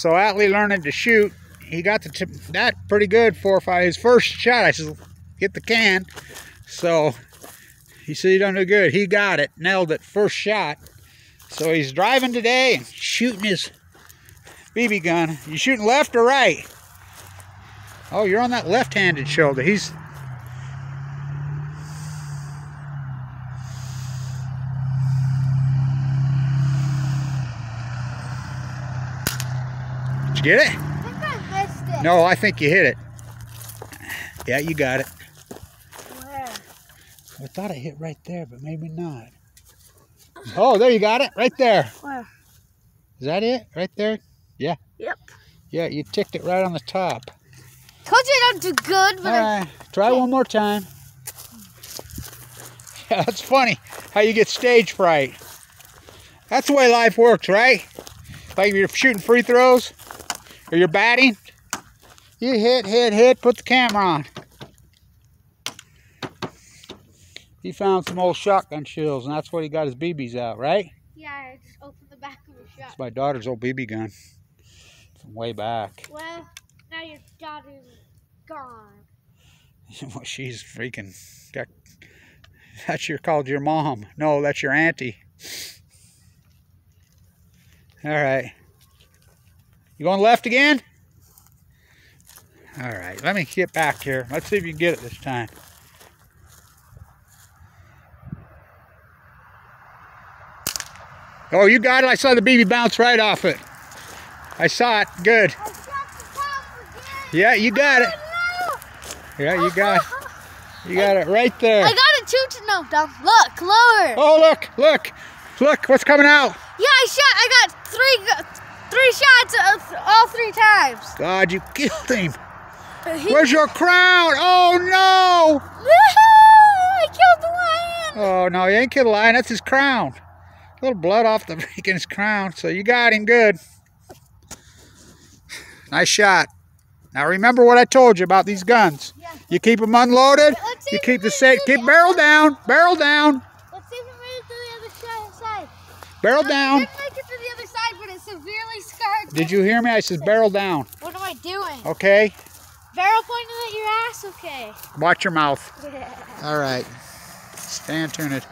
So Atley learning to shoot. He got the that pretty good four or five. His first shot, I said, hit the can. So he said he done do good. He got it, nailed it, first shot. So he's driving today and shooting his BB gun. You shooting left or right? Oh, you're on that left-handed shoulder. He's you get it? I think I missed it. No, I think you hit it. Yeah, you got it. Where? I thought I hit right there, but maybe not. Oh, there you got it. Right there. Where? Is that it? Right there? Yeah. Yep. Yeah, you ticked it right on the top. Told you I don't do good, but All I. Try one more time. Yeah, that's funny how you get stage fright. That's the way life works, right? Like if you're shooting free throws or you're batting, you hit, hit, hit, put the camera on. He found some old shotgun shells, and that's what he got his BBs out, right? yeah, I just opened the back of the shop. It's my daughter's old BB gun from way back. Well, now your daughter's gone. well, she's freaking got. That's your called your mom. No, that's your auntie. All right. You going left again? All right. Let me get back here. Let's see if you can get it this time. Oh, you got it. I saw the BB bounce right off it. I saw it. Good. I shot the. Yeah, you got it. Yeah, you got it. you got it right there. I got it two to no down. Look, lower. Oh, look, look, look, what's coming out? Yeah, I shot. I got three, three shots uh, all three times. God, you killed him. He- Where's your crown? Oh, no. I killed the lion. Oh, no, he ain't killed a lion. That's his crown. A little blood off the freaking his crown. So you got him good. Nice shot. Now remember what I told you about these guns. Yeah. You keep them unloaded. You keep the safe. Keep barrel down. Barrel down. Let's see if we made it to the other side-. Barrel I down. didn't make it to the other side, but it's severely scarred. Did you hear me? I said barrel down. What am I doing? Okay. Barrel pointed at your ass. Okay. Watch your mouth. Yeah. All right. Stand tuned.